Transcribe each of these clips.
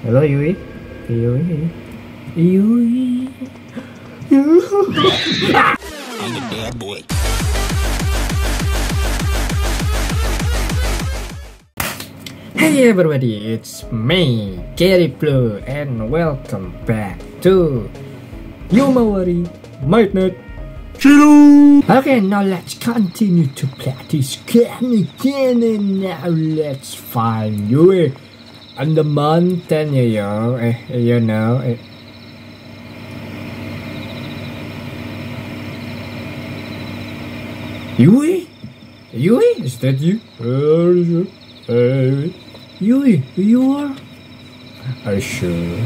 Hello, Yui. Yui. Yui. I'm the bad boy. Hey everybody, it's me, GarryBlu, and welcome back to Yomawari Midnight Channel. Okay, now let's continue to play this game again, and now let's find Yui on the mountain, you know, eh, you know. eh. Yui? Yui? Is that you? Are you? Hey. Yui, you are? Are you sure?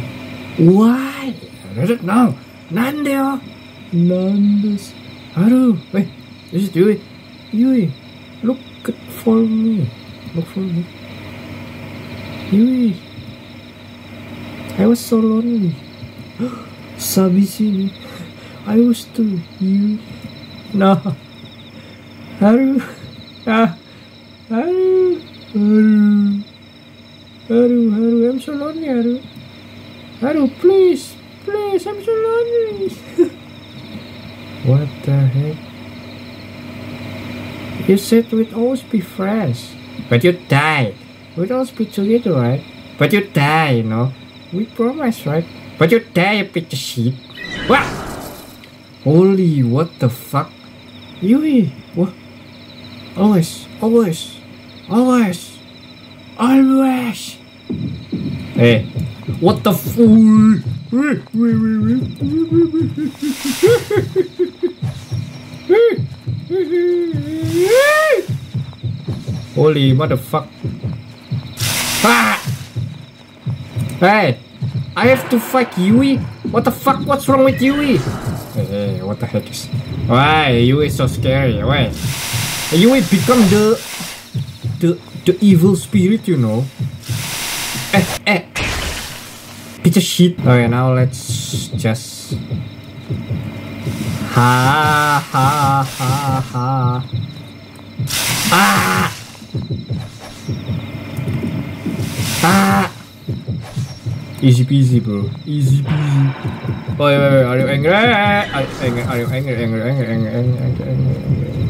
Why? I don't know. Nandeo? Nandes. Haru. Wait, is it Yui? Yui, look for me. Look for me. Yui. I was so lonely. Sabi sini. I was too. Yui. No. Haru. Ah. Haru. Haru. Haru, Haru, I'm so lonely, Haru. Haru, please. Please, I'm so lonely. what the heck? You said we'd always be friends. But you died. We'd always be together, right? But you die, you know. We promised, right? But you die, you piece of shit. What? Holy, what the fuck? Yui, what? Always, always, always, always. Hey, what the fool? Holy motherfuck. Ah! Hey, I have to fight Yui. What the fuck? What's wrong with Yui? Hey, hey, what the heck is? Why Yui is so scary? Why? Yui become the the the evil spirit, you know. Eh, eh. Piece of shit. Okay, now let's just. Ha ha ha ha. Ah! Ah! Easy peasy, bro. Easy peasy. Wait, wait, wait. Are you angry? Are angry? Are you angry? Angry? Angry? Angry? Angry? Angry? Angry? angry.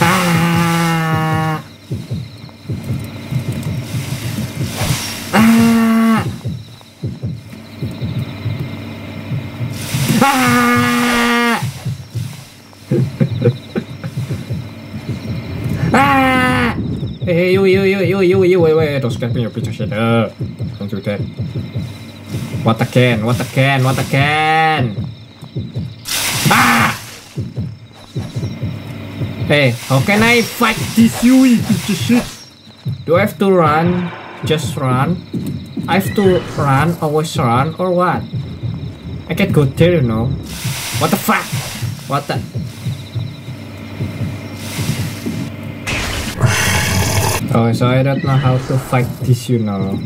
Ah! Ah! Ah! Hey, you, you, you, you, you, you, wait, wait, don't scare me, you piece of shit. Uh, don't do that. What a can, what a can, what a can! Ah! Hey, how can I fight this Yui, piece of shit? Do I have to run? Just run? I have to run, always run, or what? I can't go there, you know. What the fuck? What the? Oh, so I don't know how to fight this, you know.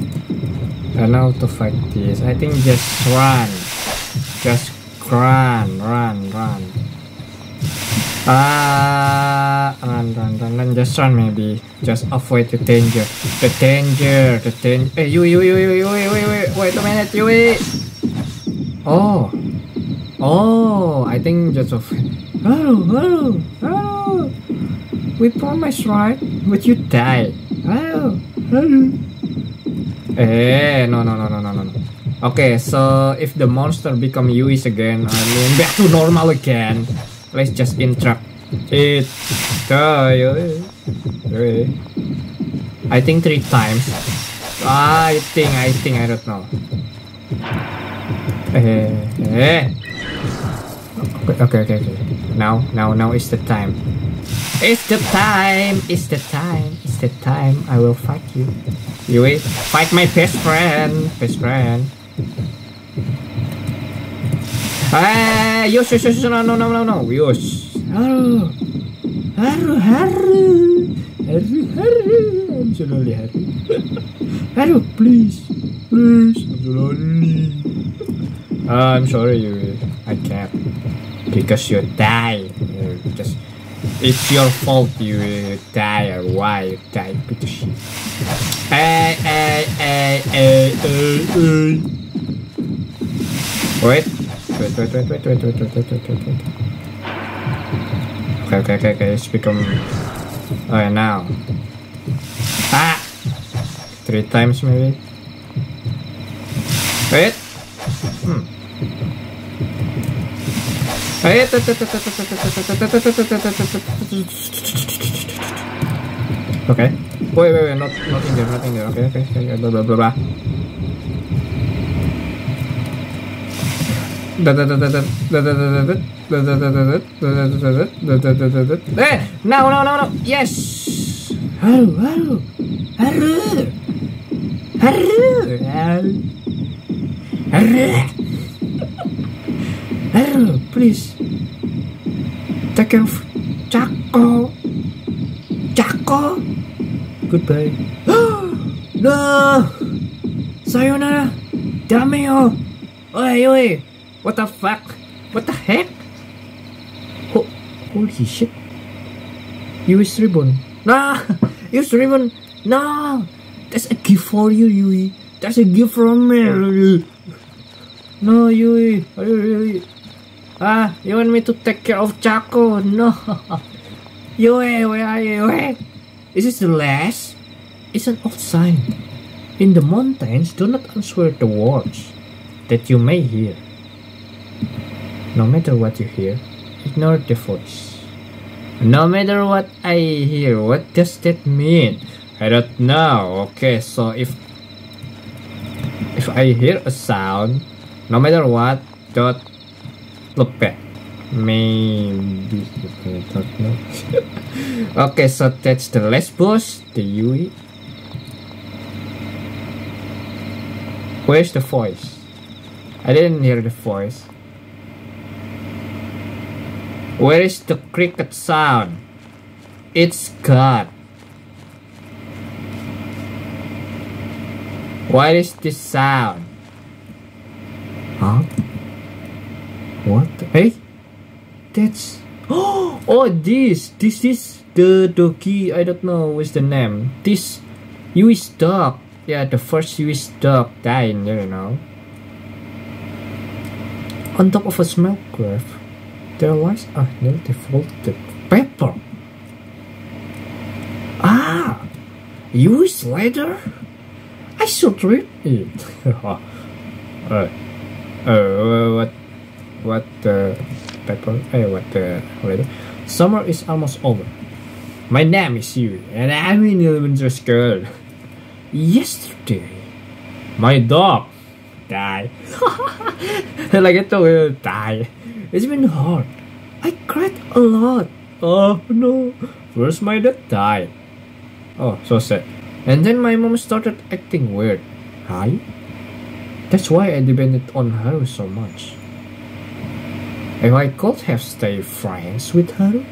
I don't know how to fight this. I think just run. Just run, run, run. Ah, run, run, run, run. Just run, maybe. Just avoid the danger. The danger, the danger. Hey, you, you, you, you, you, wait, wait, wait, wait a minute, you, wait. Oh, oh, I think just of. Hello, hello, hello. We promised, right? But you. Hello, hello. Eh, no, no, no, no, no, no. Okay, so if the monster become Yuis again, I mean back to normal again. Let's just interrupt it. Uh, I think three times. I think, I think, I don't know. Eh, eh. Okay, okay, okay. Now, now, now is the time. It's the time. It's the time. It's the time. I will fight you. You will fight my best friend. Best friend. Ah, yes, yes, yes, no, no, no, no, no, yes. Haru, haru, haru, haru, haru. I'm so lonely, haru. haru, please, please. I'm so lonely. Uh, I'm sorry, you. I can't because you die. You just It's your fault you uh, die or why you die, piece of shit. Hey, hey, hey, hey, hey, hey. Wait. Wait, wait, wait, wait, wait, wait, wait, wait, wait, wait, wait. Okay, okay, okay, okay, it's become... Okay, now. Ah! Three times maybe. Wait. Wait. Okay. Wait, wait, wait, not, not in there, not in there. Okay, okay, okay, blah, blah, blah, blah. Eh, no, no, no, no. Yes. Haru, haru, haru, haru, haru, haru. Please, take care of Chaco. Chaco. Goodbye. no. Sayonara. Dameo. Oi, oi. What the fuck? What the heck? Ho- holy shit. Yui's Ribbon. Nah! Yui's Ribbon! No! That's a gift for you, Yui. That's a gift from me. No, Yui. Are you really? Ah, you want me to take care of Chaco? No. Yui, where are you? Is this the last? It's an old sign. In the mountains, do not answer the words that you may hear. No matter what you hear, ignore the voice. No matter what I hear, what does that mean? I don't know. Okay, so if if I hear a sound, no matter what, don't look back. Maybe I don't know. okay, so that's the last boss, the Yui. Where's the voice? I didn't hear the voice. Where is the cricket sound? It's God. What is this sound? Huh? What? Hey? That's... Oh, oh this! This is the doggy, I don't know what's the name. This Yui's dog. Yeah, the first Yui's dog died, you know. On top of a small grave, there lies a neatly folded paper. Ah! Yui's letter? I should read it. uh, uh, what, what the paper? Eh, what the letter? Summer is almost over. My name is Yui, and I'm in elementary school. Yesterday, my dog died. like I you, die. It's been hard. I cried a lot. Oh no. First my dad died. Oh, so sad. And then my mom started acting weird. Hi? That's why I depended on her so much. If I could have stayed friends with her,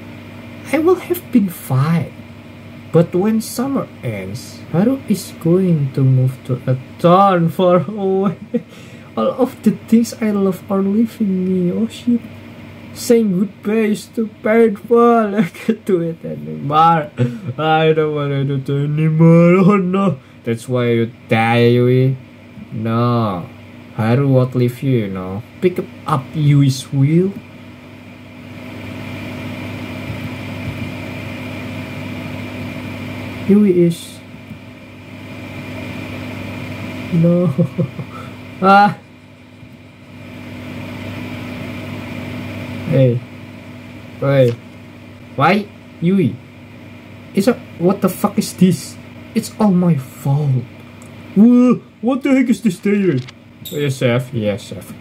I would have been fine. But when summer ends, Haru is going to move to a town far away. All of the things I love are leaving me. Oh shit. Saying goodbye is too painful. I can't do it anymore. I don't want to do it anymore. Oh no. That's why you die, Yui. No. Haru won't leave you, know. Pick up Yui's wheel. Yui is. No. ah. Hey. Wait. Why? Yui. It's a. What the fuck is this? It's all my fault. What the heck is this theory? Yes, chef. Yes, chef.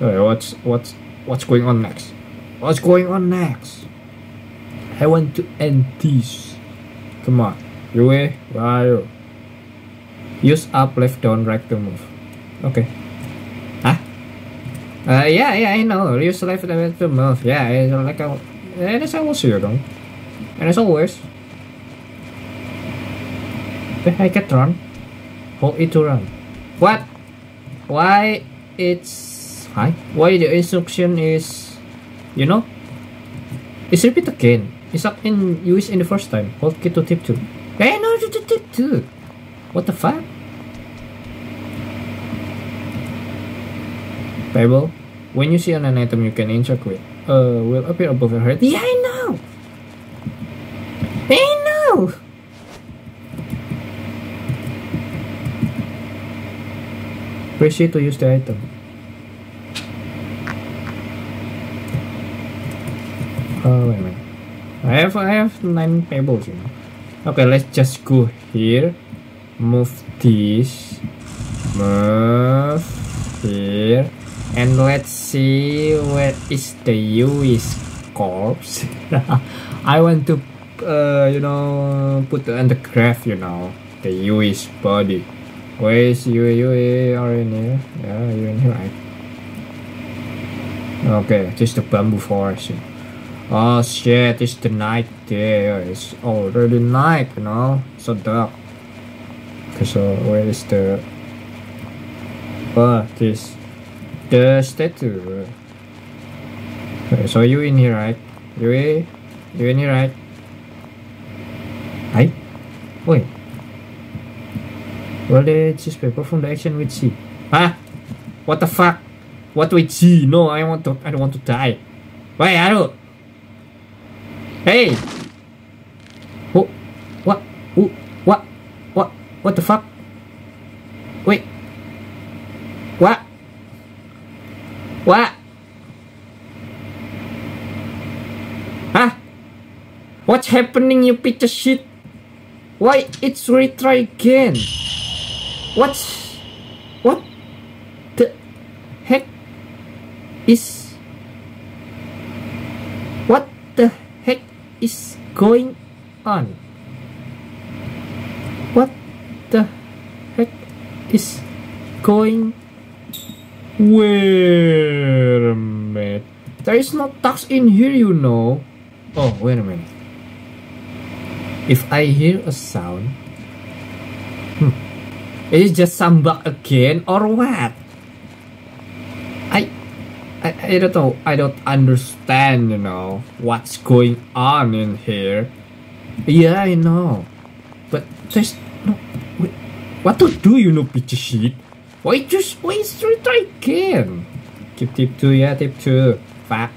Okay, what's what's what's going on next? What's going on next? I want to end this. Come on. Yui, where are you? Use up, left, down, right to move. Okay. Huh? Uh, yeah, yeah, I know. Use left right to move. Yeah, it's like a, yeah, that's always you, though. And as always. The I run. Hold it to run. What? Why it's hi? Why the instruction is, you know? It's repeat again. It's not in use in the first time. Hold key to tip two. Hey, no, to tip two. What the fuck? Pebble, when you see an item you can interact with, uh, will appear above your head. Yeah, I know. I know. Press it to use the item. Oh wait minute. I have I have nine pebbles, you know. Okay, let's just go here. Move this. Move here. And let's see where is the Yui's corpse. I want to uh you know put on the graph, you know. The Yui's body. Where is Yui? Yui are in here? Yeah, you're in here, right? Okay, just the bamboo forest. Oh shit, it's the night there. It's already night, you know. So dark. Okay, so where is the Oh this the statue. Okay, so you in here, right? You you in here, right? Right? Wait. Well the just perform the action with C. Huh? What the fuck? What with C? No, I want to I don't want to die. I don't Hey! Oh, what? Oh, what? What? What the fuck? Wait. What? What? Huh? What's happening, you piece of shit? Why it's retry again? What's... What the heck is... What the heck is going on? What the heck is going Wait a minute. There is no tax in here, you know. Oh, wait a minute. If I hear a sound, is it just some bug again or what? I, I, I don't know. I don't understand. You know what's going on in here. Yeah, I know, but there's no. Wait, what to do? You know, pitch shit. Why just why try again? Keep tip two, yeah, tip two. Fuck.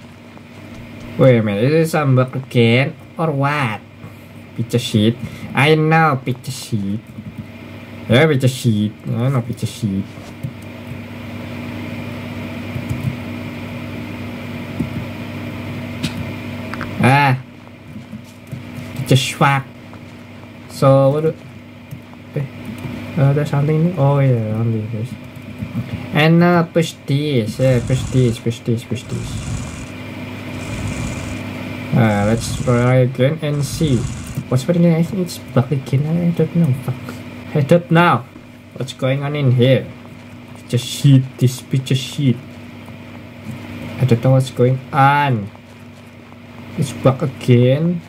Wait a minute, is it some bug again or what? Picture sheet. I know picture sheet. Yeah, picture sheet. I know picture sheet. Ah. Picture swag. So what do uh, there's something? Oh yeah, only this. And uh, push this, yeah, push this, push this, push this. Uh, let's try again and see. What's happening? I think it's bug again. I don't know. Fuck. I up now. What's going on in here? Picture sheet. This picture sheet. I don't know what's going on. It's back again.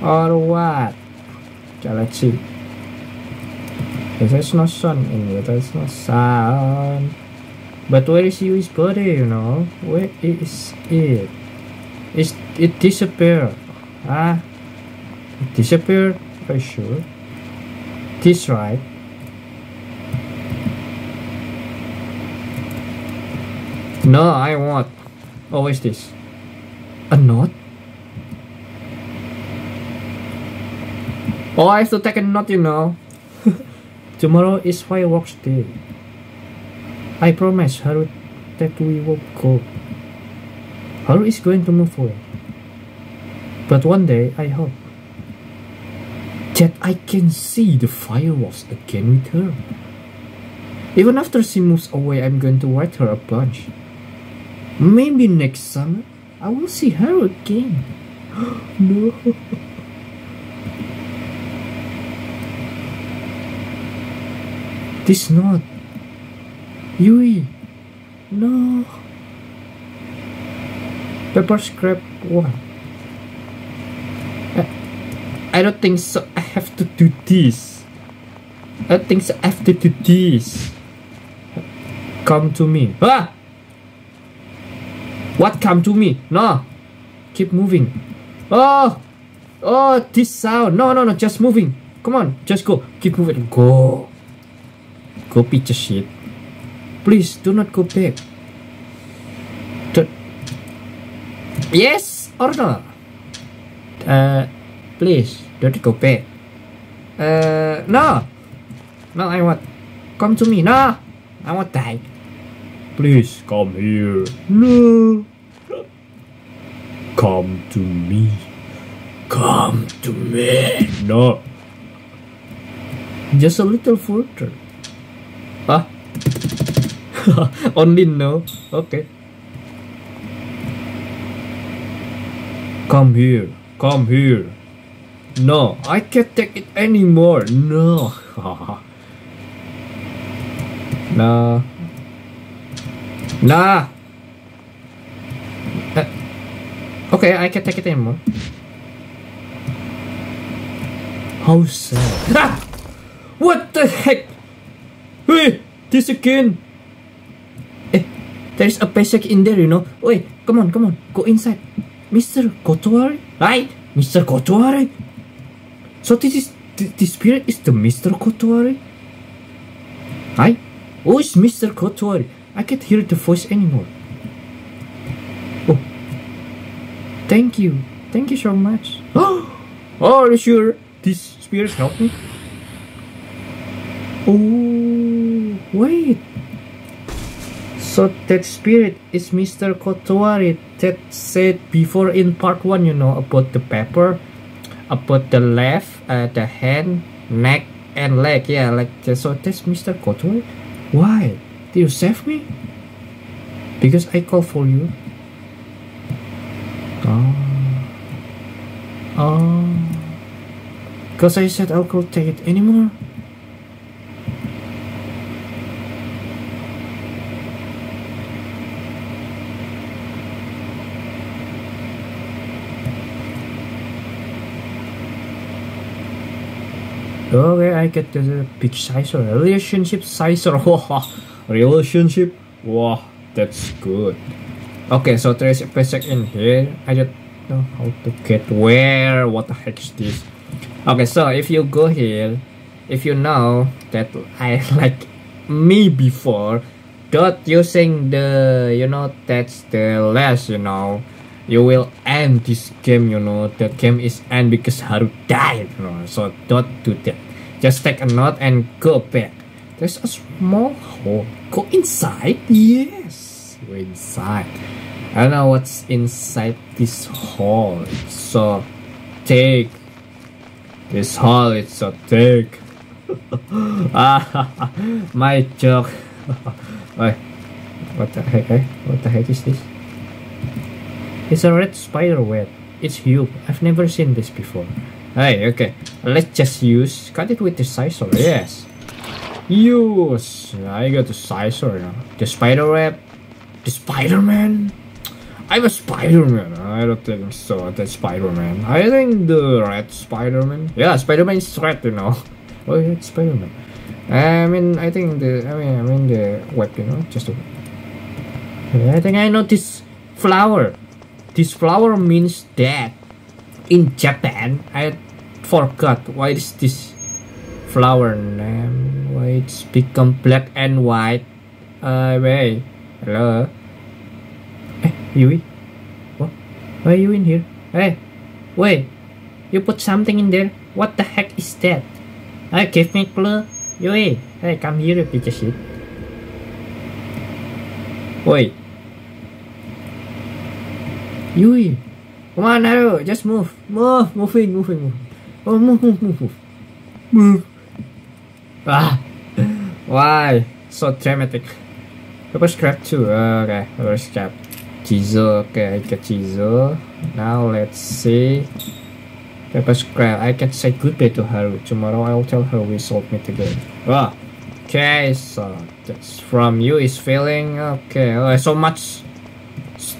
Or what? Okay, let's see. There's no sun in here. There's no sun. But where is Yui's body, you know? Where is it? Is it disappeared? Ah, it disappeared? Are you sure? This right? No, I want. Is this? A knot? Oh, I have to take a knot, you know. Tomorrow is fireworks day. I promise Haru that we will go. Haru is going to move away. But one day, I hope that I can see the fireworks again with her. Even after she moves away, I'm going to write her a bunch. Maybe next summer, I will see her again. no. This not. Yui. No. Pepper scrap one. I don't think so. Have to do this. I think. I have to do this. Come to me. Ah! What come to me? No. Keep moving. Oh, oh, this sound. No, no, no, just moving. Come on, just go. Keep moving. Go. Go, piece of shit. Please, do not go back. Do- yes or no? Uh, please, don't go back. Uh, no. No, I want. Come to me. No, I want die. Please come here. No. Come to me. Come to me. No. Just a little further. Ah. Only no. Okay. Come here. Come here. No, I can't take it anymore. No. no. Nah. Uh, okay, I can't take it anymore. How sad. Ah! What the heck? Hey, this again. Eh, there's a paycheck in there, you know. Wait, come on, come on, go inside. Mr. Kotowari? Right? Mr. Kotowari? So this is, the spirit is the Mr. Kotowari? Right? Oh, Who is Mr. Kotowari? I can't hear the voice anymore. Oh. Thank you. Thank you so much. Oh, are you sure this spirit helped me? Oh, wait. So that spirit is Mr. Kotowari that said before in part 1, you know, about the pepper, about the left, uh, the hand, neck, and leg. Yeah, like. So that's Mr. Kotowari. Why? Did you save me? Because I call for you. Oh. Oh. Because I said I could take it anymore. I get the big size or relationship size or relationship. Wow, that's good. Okay, so there is a paycheck in here. I don't know how to get where. What the heck is this? Okay, so if you go here, if you know that I like me before, not using the you know that's the last you know you will end this game you know the game is end because Haru died you know so don't do that just take a note and go back. There's a small hole. Go inside? Yes go inside. I don't know what's inside this hole. It's so take this hole it's so thick. Ah my joke. Wait, what the heck eh? what the heck is this? It's a red spider web. It's huge. I've never seen this before. Hey, okay. Let's just use cut it with the scissor. Yes. Use. I got the scissor now. The spider web. The Spider-Man. I'm a Spider-Man. I don't think so. The Spider-Man. I think the red Spider-Man. Yeah, Spider-Man is red, you know. Oh, yeah, it's Spider-Man. I mean, I think the. I mean, I mean the web, you know, just. A, I think I know this flower. This flower means that in Japan, I forgot why is this flower name. Why it's become black and white. Uh, wait. Hello. Eh, Yui? What? Why are you in here? Hey, wait. You put something in there. What the heck is that? Hey, give me clue. Yui, hey, come here, you piece of shit. Wait. Yui, come on, Naru, just move, move, moving, moving, move. Oh, move, move, move, move, move. Ah, why so dramatic? Pepper scrap too. Okay, pepper scrap. Jizo, okay, I get Jizo. Now let's see. Pepper scrap. I can say goodbye to her. Tomorrow I'll tell her we sold me together. Ah, okay, so that's from you is feeling okay. Oh, so much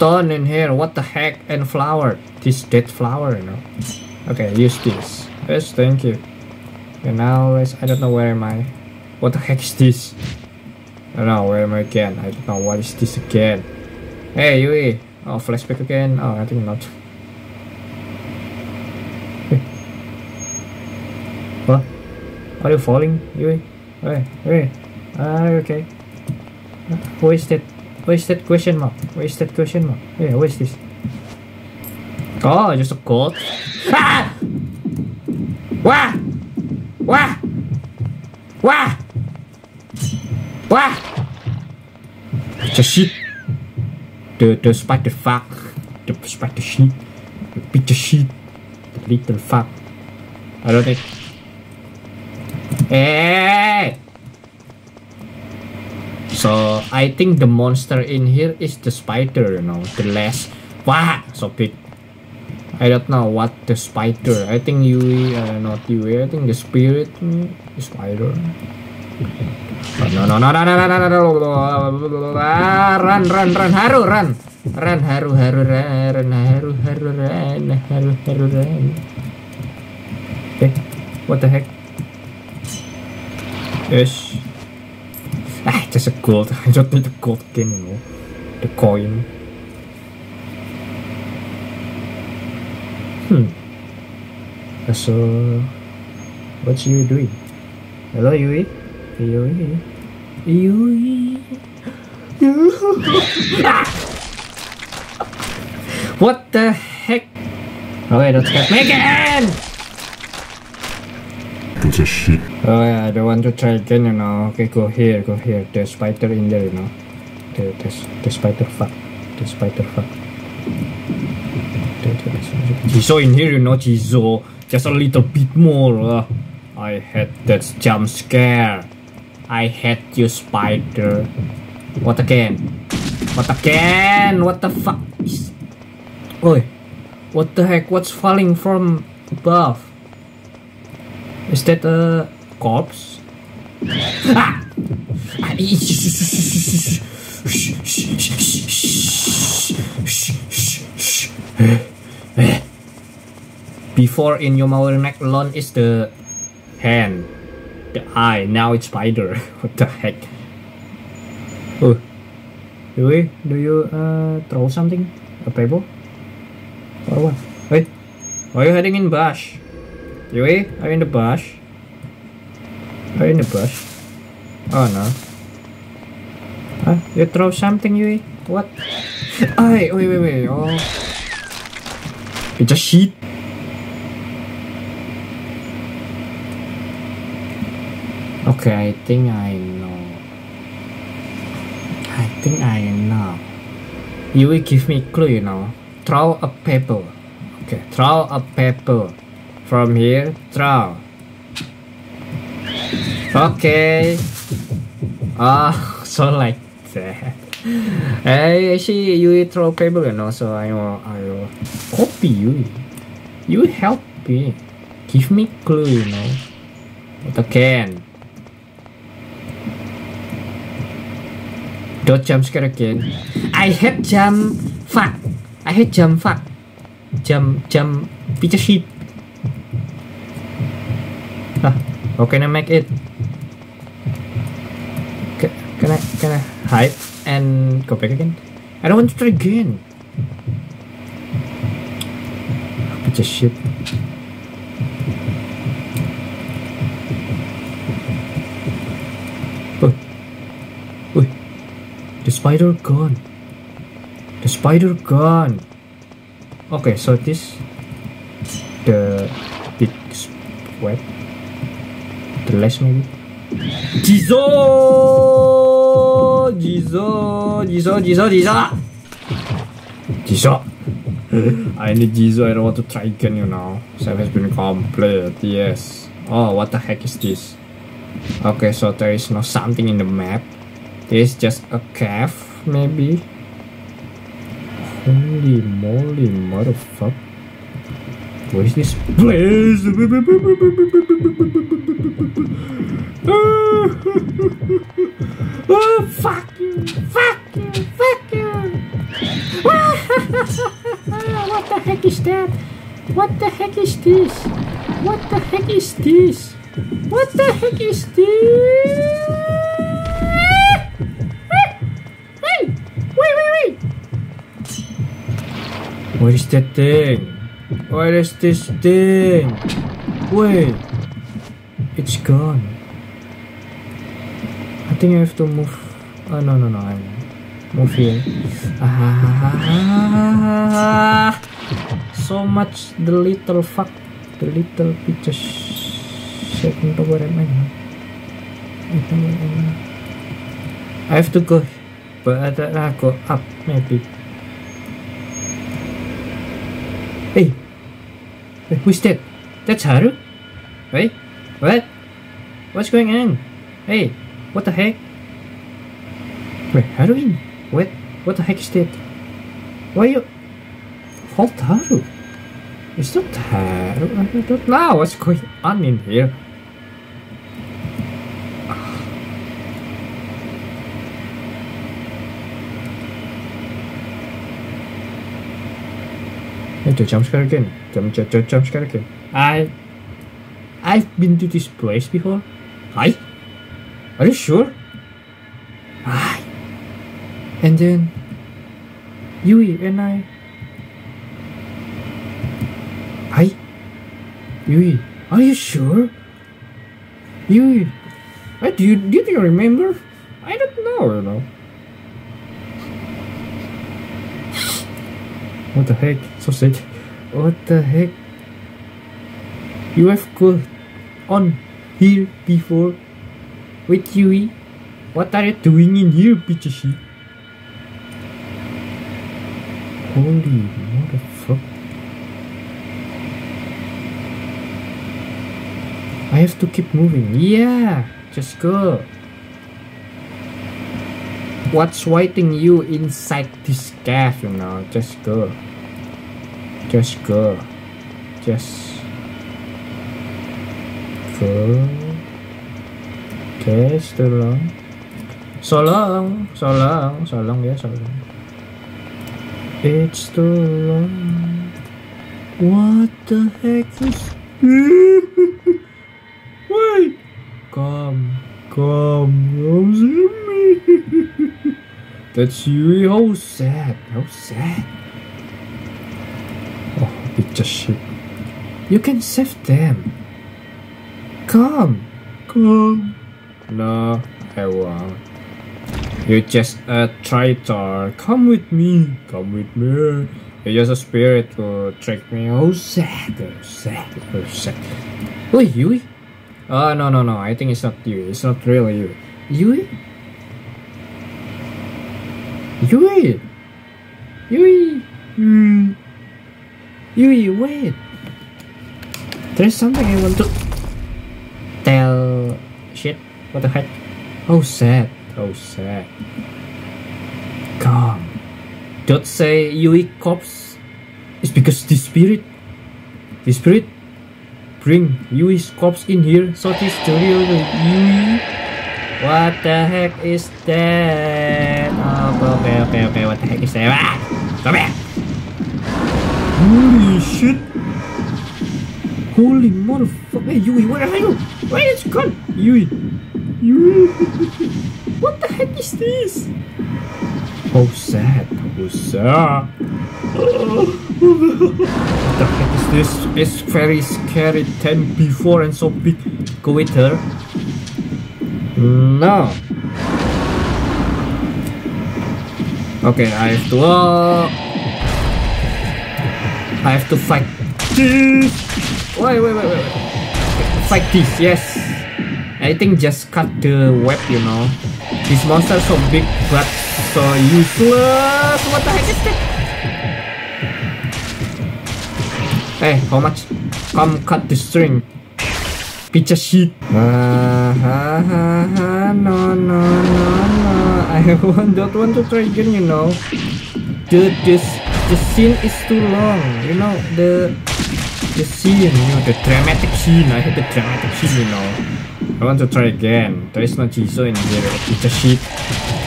stone in here. What the heck? And flower. This dead flower, you know. Okay, use this. Yes, thank you. And now let's. I don't know where am I. What the heck is this? I don't know where am I again. I don't know what is this again. Hey, Yui. Oh, flashback again. Oh, I think not. what? Are you falling, Yui? Hey, hey. Ah, okay. Who is that? Where is that question mark? Where is that question mark? Yeah, where is this? Oh, just a code. Ah! Wah! Wah! Wah! Wah! Just shit. The the spider fuck. The spider shit. The picture shit. The little fuck. I don't think. Hey! So I think the monster in here is the spider, you know, the less. Wah! So big. I don't know what the spider. I think Yui, uh, not Yui. I think the spirit, mm, spider. Oh, no, no, no, no, no, no, no, no, no, Ah, run, run, run, haru, run, run, haru, haru, run, haru, haru, run, haru, haru, run. Eh, what the heck? Yes. Ah, just a gold. I don't need the gold again, know. The coin. Hmm. So, what you doing? Hello, Yui. Yui. Yui. What the heck? Okay, don't get me again! Piece of shit. Oh yeah, I don't want to try again, you know. Okay, go here, go here. There's spider in there, you know. There, there's, the spider fuck. The spider fuck. There's- Jizo in here, you know, Jizo. Just a little bit more. Uh, I had that jump scare. I had you, spider. What again? What again? What the fuck is... Oi, what the heck? What's falling from above? Is that a corpse? Ah! Before in your neck alone is the hand, the eye. Now it's spider. what the heck? Oh, do we? Do you uh, throw something? A pebble? Or what? Wait, why are you heading in bush? Yui, are you in the bush? Are you in the bush? Oh no. Huh? You throw something, Yui? What? Ay, wait, wait, wait. Oh. It's a sheet. Okay, I think I know. I think I know. You will give me clue, you know. Throw a paper. Okay, throw a paper. From here, throw. Okay. Ah, so like that. Hey, see, you throw paper, you know, so I will, I will copy you. You help me. Give me clue, you know. What I can. Don't jump scare again. I hate jump fuck. I hate jump fuck. Jump jump picture sheet. Huh. How can I make it? Ca- Can I can I hide and go back again? I don't want to try again. Picture sheet. Oh. Oi. The spider gone. The spider gone. Okay, so this the big web. Maybe. Jizo! Jizo! Jizo! Jizo! Jizo! Jizo! I need Jizo. I don't want to try again, you know. Save has been complete. Yes. Oh, what the heck is this? Okay, so there is no something in the map. This is just a cave, maybe. Holy moly, motherfucker. What is this place? oh, fuck you! Fuck you! Fuck you! what the heck is that? What the heck is this? What the heck is this? What the heck is this? Wait! Wait, wait, wait! What is that thing? What is this thing? Wait. It's gone. I think I have to move. Oh no no no! I move here. Ah, so much the little fuck, the little bitches. Second to where am I now? I where I. I have to go, but I know, go up maybe. Hey, who's that? That's Haru. Wait, what? What's going on? Hey, what the heck? Wait, Haruin? What? What the heck is that? Why you? Hold Haru. It's not Haru. I don't know what's going on in here. The jump scare again. Jump, jump, jump, jump scare again. I, I've been to this place before. Hi? Are you sure? Hi. And then, Yui and I. Hi? Yui, are you sure? Yui, what do you, do you remember? I don't know, you know. What the heck? Sad. What the heck? You have gone on here before with Yui? What are you doing in here, bitchy? Holy motherfucker. I have to keep moving. Yeah, just go. What's waiting you inside this cave, you know? Just go. Just go. Just go. Okay, so long. So long, so long, so long, yeah, so long. It's too long. What the heck is Wait! Come, come, come see me. That's you. How sad. How sad. Oh, just shit. You can save them. Come, come. No, I won't. You're just a traitor. Come with me. Come with me. You're just a spirit to trick me. Oh, sad. Oh, sad. Oh, sad. Wait, Yui? Oh, no, no, no. I think it's not you. It's not really you. Yui? Yui! Yui! Hmm. Yui, wait! There's something I want to tell. Shit, what the heck? Oh, sad. Oh, sad. Come. Don't say Yui corpse. It's because the spirit. The spirit bring Yui's corpse in here, so this the real Yui. What the heck is that? Oh, okay, okay, okay. What the heck is that? Ah! Come here! Holy shit! Holy motherfucker! Hey, Yui, where are you? Where is it gone? Yui! Yui! what the heck is this? How sad! How sad! what the heck is this? It's very scary than before and so big. Her. No. Okay, I have to. Uh, I have to fight this. Wait, wait, wait, wait. Fight this, yes. I think just cut the web, you know. This monster so big but so useless. What the heck is that? Hey, how much? Come cut the string. Pizza sheet. Ah, ha, ha, ha. No, no, no, no. I don't want to try again, you know. The, this, the scene is too long. You know, the, the scene, you know, the dramatic scene. I hate the dramatic scene, you know. I want to try again. There is no Jizo in here. Pizza sheet.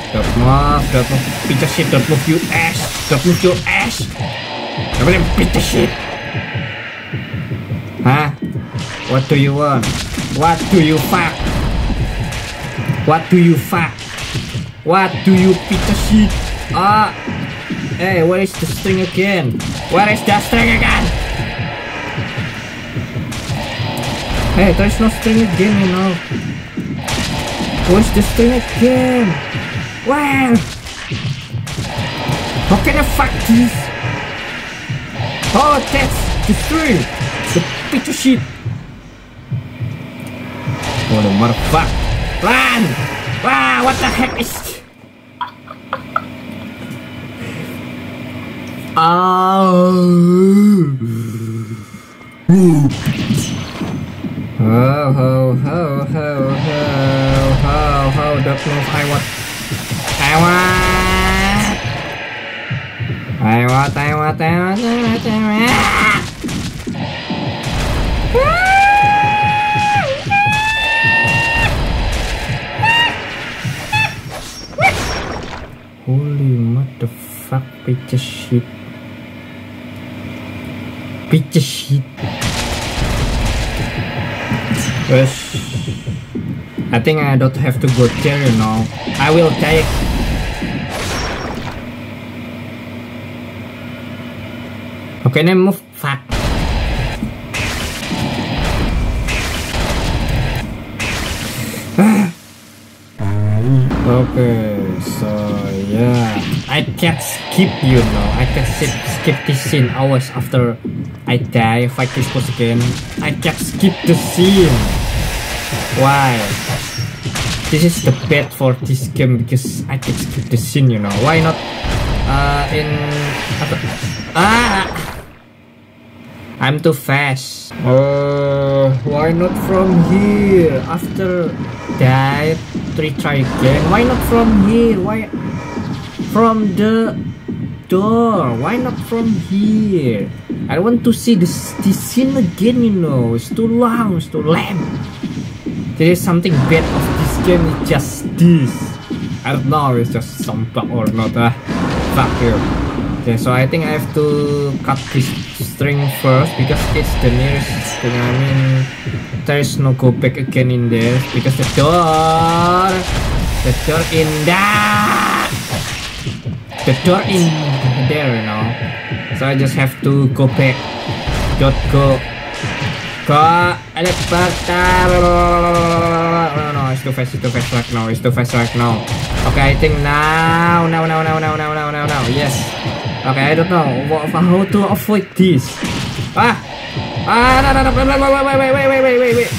Don't move, don't move. Pizza sheet, don't move your ass. Don't move your ass. Move pizza sheet. Huh? What do you want? What do you fuck? What do you fuck? What do you pizza shit? Ah! Hey, where is the string again? Where is the string again? Hey, there's no string again, you know. Where's the string again? Where? How can I fuck this? Oh, that's the string. The piece of shit. Oh, the motherfucker. Run! Wow, what the heck is... Oh. Ho ho ho ho ho ho ho don't move I want I want I want I want I want I want I want Holy motherfuck of shit Of shit Yes. I think I don't have to go there, you know. I will take. Okay, then move. Fuck. okay, so yeah, I can't skip, you know. I can skip skip this scene hours after I die, fight this boss again. I can't skip the scene. Why? This is the bad for this game because I can't skip the scene, you know. Why not uh, in ah? I'm too fast. Uh, why not from here? After that, retry again. Why not from here? Why from the door? Why not from here? I want to see this this scene again. You know, it's too long. It's too lame. There is something bad of this game. It's just this. I don't know. It's just some bug or not. Ah, fuck you. Okay, so I think I have to cut this string first because it's the nearest thing. I mean, there is no go back again in there because the door, the door in there, the door in there, you know. So I just have to go back. Dot go. Go. Elevator. Oh, no, no, it's too fast. It's too fast right now. It's too fast right now. Okay, I think now. Now, now, now, now, now, now, now, now. Yes. Okay, I don't know what, how to avoid this. Ah. Ah, no, no, no, wait, wait, wait, wait, wait, wait, wait.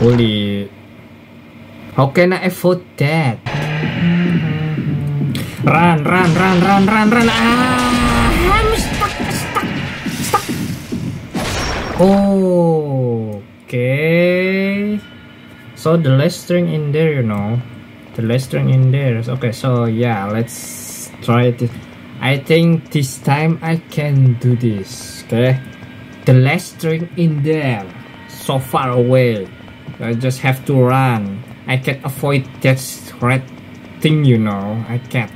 Holy. How can I afford that? Run, run, run, run, run, run. Ah, I'm stuck, stuck, stuck. Okay. So the last string in there, you know. The last string in there. Okay, so yeah, let's try it. I think this time I can do this. Okay. The last string in there. So far away. I just have to run. I can't avoid that red thing, you know. I can't.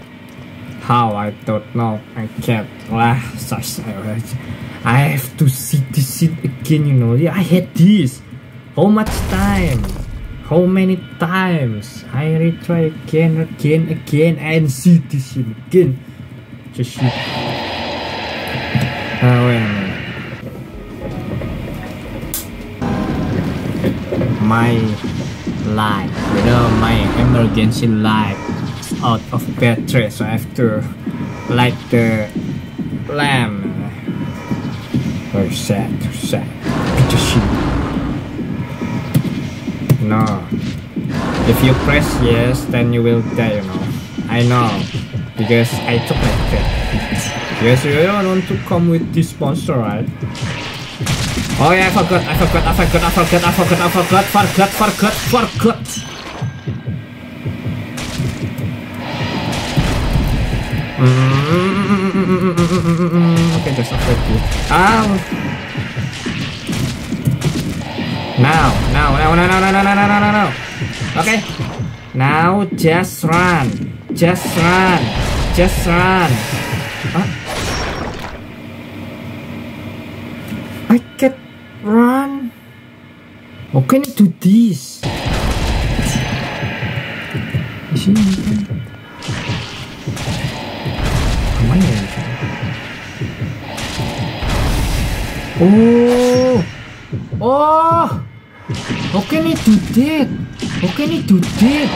How? I don't know. I can't. laugh such. I have to see this scene again, you know. Yeah, I had this. How much time? How many times? I retry again, again, again, and see this scene again. Just shit. Ah, wait a minute. My life, you know, my emergency is out of battery, so I have to light the lamp. Sad. Piece of shit. No. If you press yes, then you will die, you know. I know. Because I took like that. Because you don't want to come with this monster, right? Oh yeah, I forgot, I forgot, I forgot, I forgot, I forgot, I forgot, forgot, forgot, forgot. Okay, just avoid you. Ow! Now, now, now, now, now, now, now, now, now, now. Okay. Now just run. Just run. Just run. Huh? I can't run. How can I do this? Di sini Oh, Oh! How can he do that? How can do that?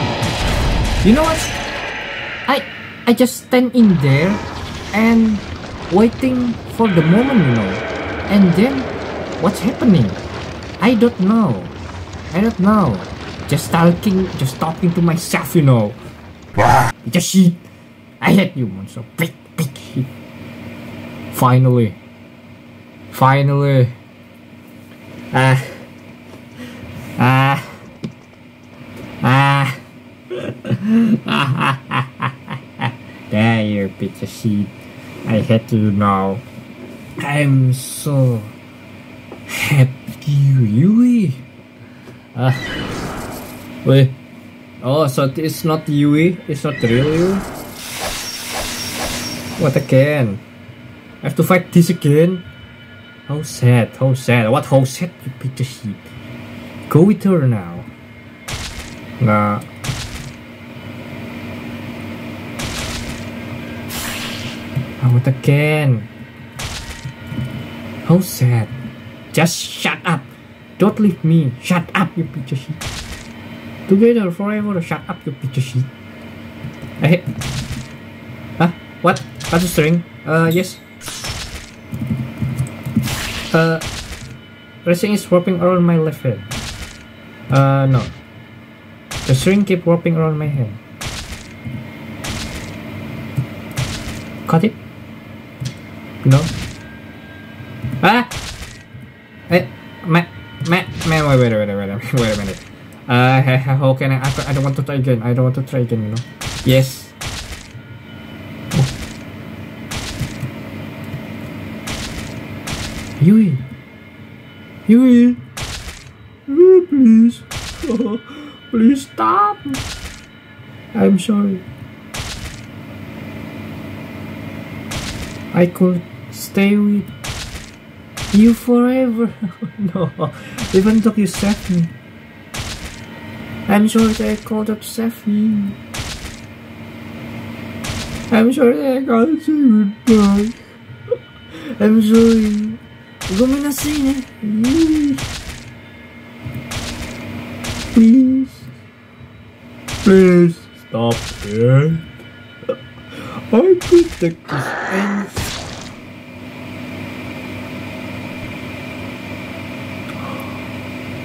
You know what? I I just stand in there and waiting for the moment, you know. And then what's happening? I don't know. I don't know. Just talking, just talking to myself, you know. Just shit. I hate you. So big, big shit. Finally. Finally. Ah. Ah. Ah. there you piece of shit. I hate you now. I'm so happy, Yui. Ah. Wait. Oh, so it's not Yui? It's not real Yui? What again? I have to fight this again? How sad, how sad. What how sad, you piece of shit. Go with her now. Nah. What again? How sad. Just shut up. Don't leave me. Shut up, you piece of shit. Together forever. Shut up, you piece of shit. Hey. Huh? What? Cut the string? Uh, yes. Uh, racing is wrapping around my left hand. Uh, no. The string keep wrapping around my hand. Cut it? No. Ah! Hey, Matt, Matt, Matt, wait, wait, wait, wait, wait, wait a minute. Uh, how can I, I don't want to try again. I don't want to try again, you know. Yes. Oh. Yui. Yui. Yui, please. Oh, please stop. I'm sorry. I could stay with you forever. no, even though you saved me. I'm sorry that I called up Safi. I'm sorry that I can't goodbye. I'm sorry. ごめんなさいね。Please. Please stop it. I could take this and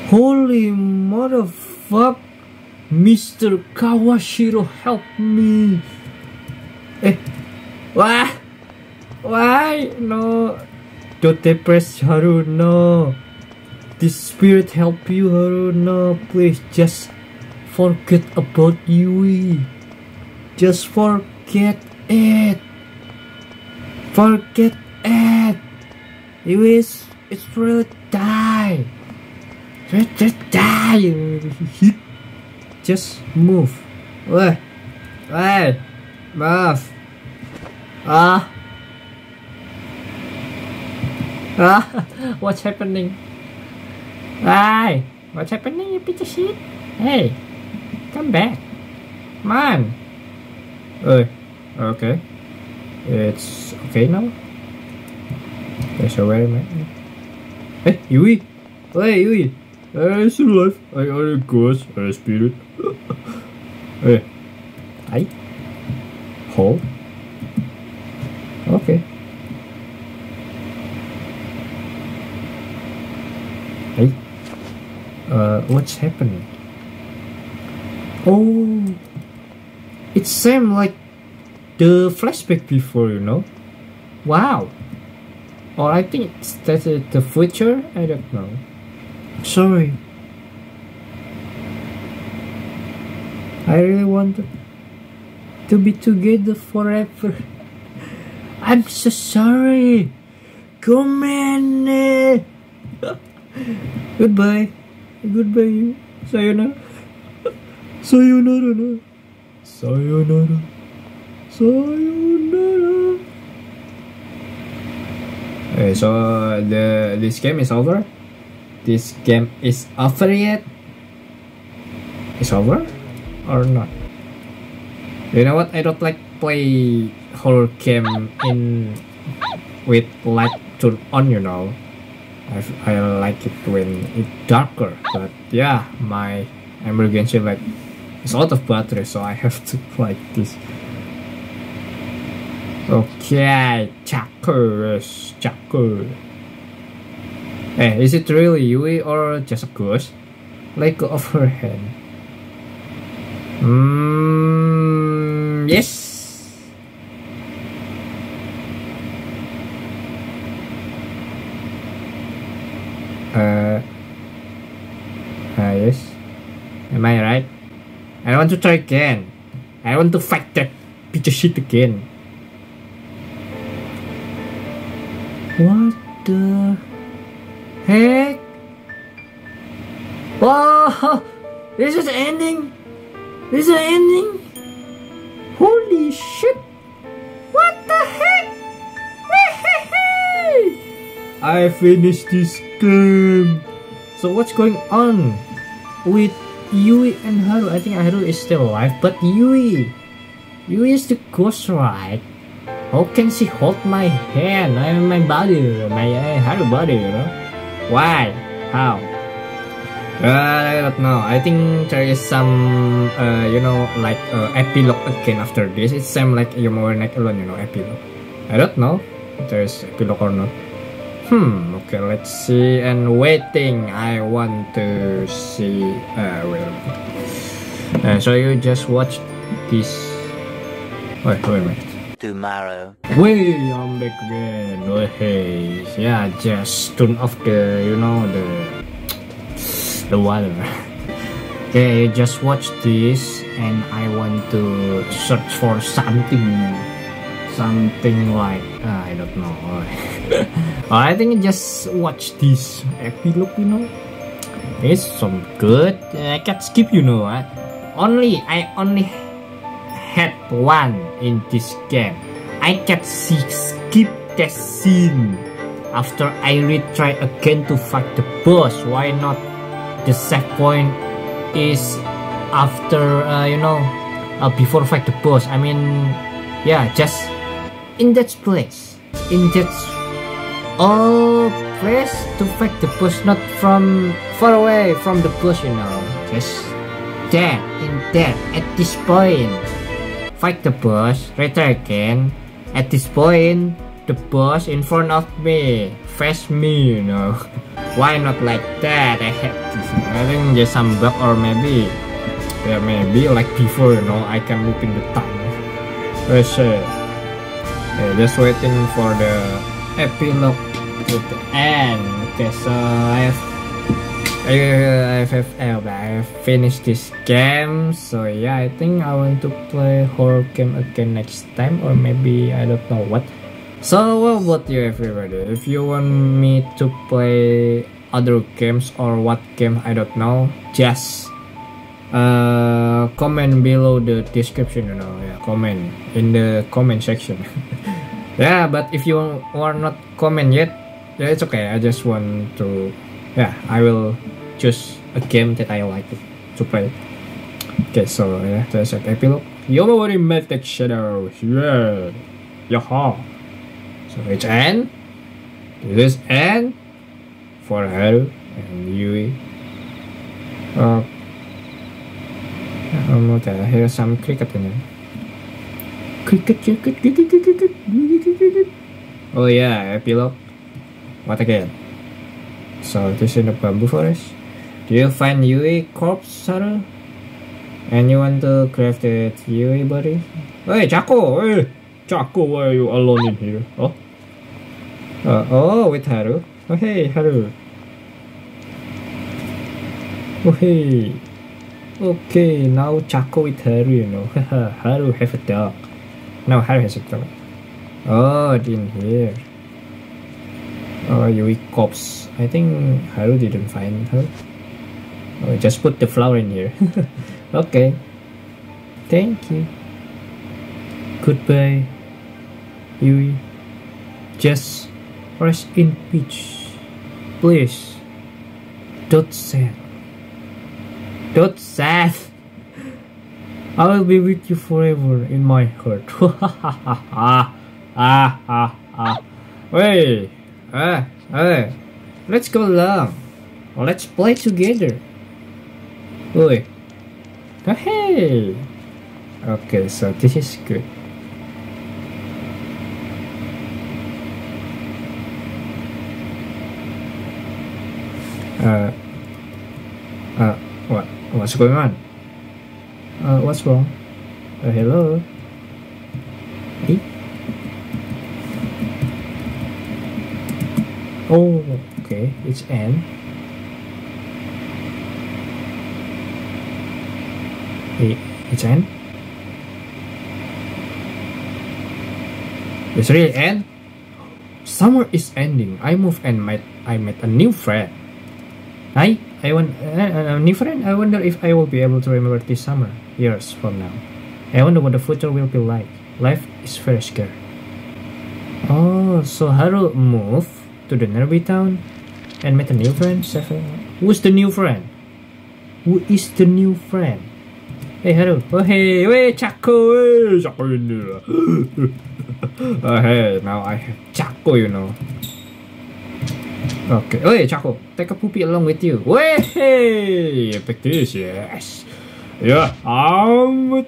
Holy motherfuck! Mr. Kawashiro, help me! Eh, why? Why? No, don't depress Haru, no. This spirit help you, Haru, no. Please, just forget about Yui. Just forget it. Forget it. Yui is, it's really die. Just, just die. Just move. Wait. Wait. Move. Ah. Ah. What's happening? Why? What's happening, you piece of shit? Hey. Come back. Come on. Hey. Okay. It's okay now? Okay, so where am I? Hey, Yui! Hey, Yui! I still alive. I are a ghost a spirit. hey. I? Hold? Okay. Hey. Uh, what's happening? Oh. It seemed like the flashback before, you know? Wow. Or I think that's the future? I don't know. Sorry. I really wanted to be together forever. I'm so sorry. Come on. Goodbye. Goodbye. Sayonara. Sayonara. Sayonara. Sayonara. Okay, so the this game is over. This game is over yet? It's over or not? You know what? I don't like play horror game in with light turned on. You know, I, like it when it's darker. But yeah, my emergency light is out of battery, so I have to like this. Okay, yes, Chaco. Hey, is it really Yui or just a ghost? Let go of her hand. Mm, yes. Uh, uh, yes. Am I right? I want to try again. I want to fight that piece of shit again. What the heck? Wow! This is ending! This is ending! Holy shit! What the heck? I finished this game! So what's going on with Yui and Haru? I think Haru is still alive, but Yui! Yui is the ghost, right? How can she hold my hand? I mean, my body, my uh, Haru body, you know? Why? How? Uh, I don't know. I think there is some, uh, you know, like uh, epilogue again after this. It seems like you're more not alone, you know, epilogue. I don't know if there is epilogue or not. Hmm. Okay, let's see. And waiting. I want to see. Uh, wait. a minute. Uh, so you just watch this. Wait, wait a minute. Tomorrow. Wait, I'm back again. Hey, yeah, just turn off the, you know, the the water. okay, just watch this, and I want to search for something, something like uh, I don't know. I think just watch this epilogue, you know. It's some good. I can't skip, you know. I only I only had one in this game. I can see skip that scene after I retry again to fight the boss. Why not? The save point is after uh, you know uh, before fight the boss. I mean, yeah, just in that place, in that oh place to fight the boss, not from far away from the boss. You know, just there in there at this point fight the boss, retry again. At this point, the boss in front of me, face me, you know. Why not like that? I had this. I think there's some bug or maybe, yeah, maybe like before, you know, I can loop in the time. Let's yeah, just waiting for the epilogue to the end. Okay, so I have I have, I have finished this game, so yeah, I think I want to play horror game again next time, or maybe I don't know what. So what about you, everybody? If you want me to play other games or what game, I don't know, just uh, comment below the description, you know, yeah, comment in the comment section. yeah, but if you are not comment yet, yeah, it's okay. I just want to yeah, I will choose a game that I like to play. Okay, so yeah, there's an epilogue. Yomawari Magic Shadows. Yeah. Yaha. So it's N. This is N for Haru and Yui. Uh, um, okay, here's some cricket in there. Cricket, cricket, cricket, cricket, cricket. Oh yeah, epilogue. What again? So this is the bamboo forest. Do you find Yui corpse, Sarah? And you want to craft it Yui body? Hey, Chaco! Hey, Chaco, why are you alone in here? Oh, uh, oh, with Haru. Oh, hey, Haru. Oh, hey. Okay, now Chaco with Haru, you know. Haru have a dog. Now Haru has a dog. Oh, didn't hear. Oh, Yui corpse. I think Haru didn't find her. Oh, just put the flower in here. okay. Thank you. Goodbye, Yui. Just rest in peace. Please. Don't sad. Don't sad. I will be with you forever in my heart. ah, ah, ah. Wait. Ah, hey. let's go along. Let's play together. Oi. Hey. Okay, so this is good. Uh? What's going on? Uh, what's wrong? Uh, hello? Hey? Oh, okay, it's N. Hey, it's N? It's really N? Summer is ending. I move and met I met a new friend. Hi, I want a new friend. I wonder if I will be able to remember this summer years from now. I wonder what the future will be like. Life is very scary. Oh, so Haru move to the nearby town and met a new friend. Who's the new friend? Who is the new friend? Hey Haru. Oh hey, hey, Chaco there. oh hey, now I have Chaco, you know. Okay. Wait, Chaco, take a poopy along with you. Wait, hey, pick this, yes. Yeah, um,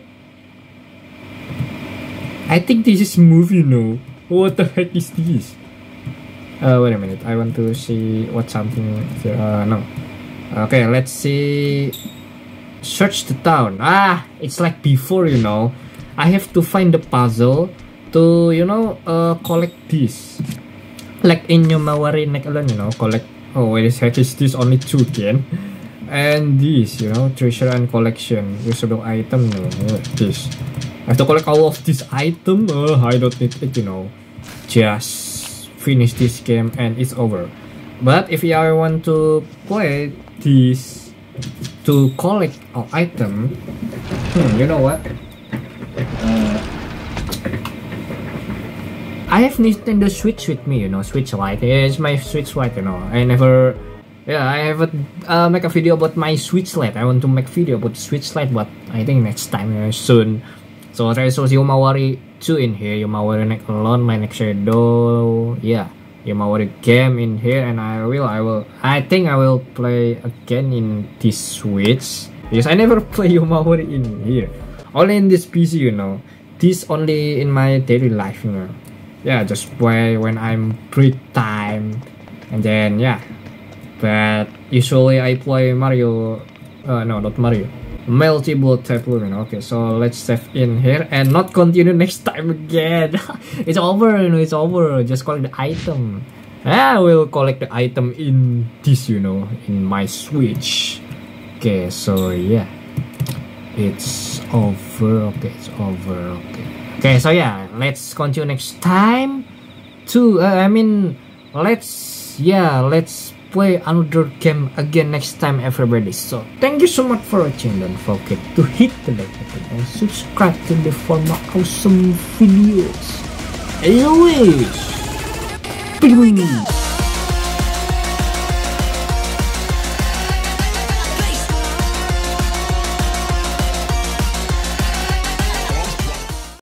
I think this is movie, no? What the heck is this? Uh, wait a minute. I want to see what something. Uh, no. Okay, let's see. Search the town. Ah, it's like before, you know. I have to find the puzzle to, you know, uh, collect this. Like in Yomawari Night Alone, you know, collect. Oh, wait a is this only two again? And this, you know, treasure and collection. Usable item, no, this. I have to collect all of this item. Uh, I don't need it, you know. Just finish this game and it's over. But if I want to play this to collect an item, hmm, you know what? Uh, I have Nintendo Switch with me, you know, Switch Lite. It's my Switch Lite, you know. I never, yeah, I haven't uh, make a video about my Switch Lite. I want to make video about Switch Lite, but I think next time soon. So saw Yomawari 2 in here, Yomawari Night Alone, Midnight Shadow, yeah, Yomawari game in here, and I will, I will, I think I will play again in this Switch, because I never play Yomawari in here, only in this PC, you know, this only in my daily life, you know, yeah, just play when I'm free time, and then, yeah, but usually I play Mario, uh, no, not Mario, multiple type living okay so let's save in here and not continue next time again. It's over you know it's over. Just collect the item. I will collect the item in this you know in my switch. Okay so yeah. It's over okay it's over okay okay so yeah let's continue next time. To uh, i mean let's yeah let's play another game again next time everybody. So thank you so much for watching. Don't forget to hit the like button and subscribe to the for more awesome videos. Anyways peace